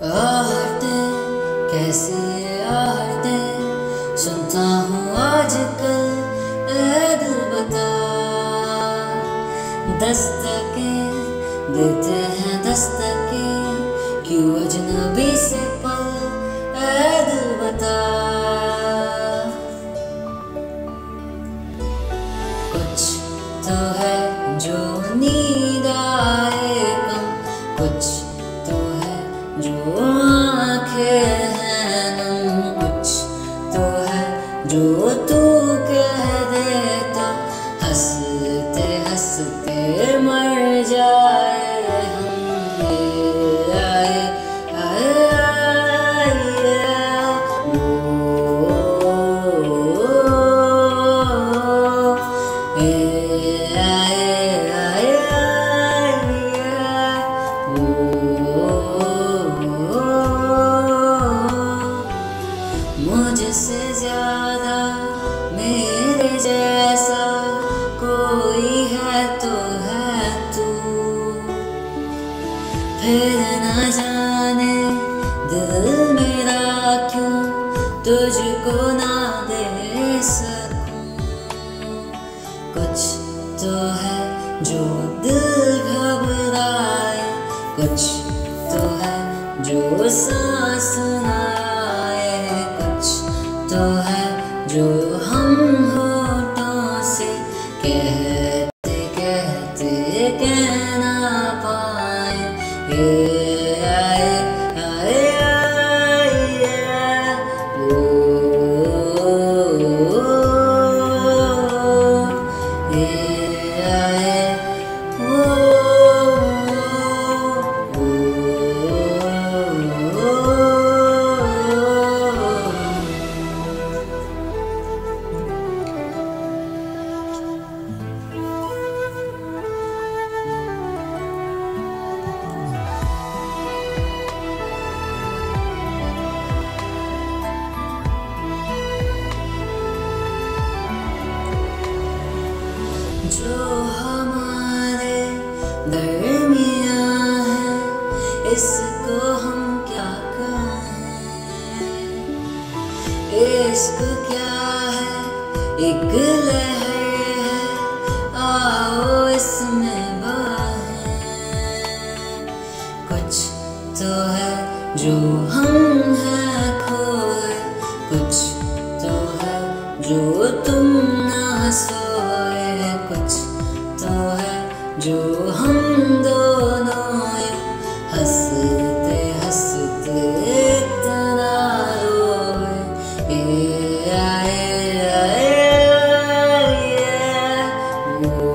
आहटे कैसे आहटे सुनता हूँ आजकल दिल बता। दस्तके, देते हैं दस्तके, क्यों अजनबी से पल दिल बता। जो तू कह दे तो हँसते हँसते मर जाए मुझसे ज़्यादा मेरे जैसा कोई है तो है तू। फिर न जाने दिल मेरा क्यों तुझको ना दे सकूँ। कुछ तो है जो दिल घबराए, कुछ तो है जो सांस न इश्क क्या है? एक लहर है। आओ इसमें कुछ तो है जो हम है खोए। कुछ तो है जो तुम ना सोए। कुछ तो है जो हम you.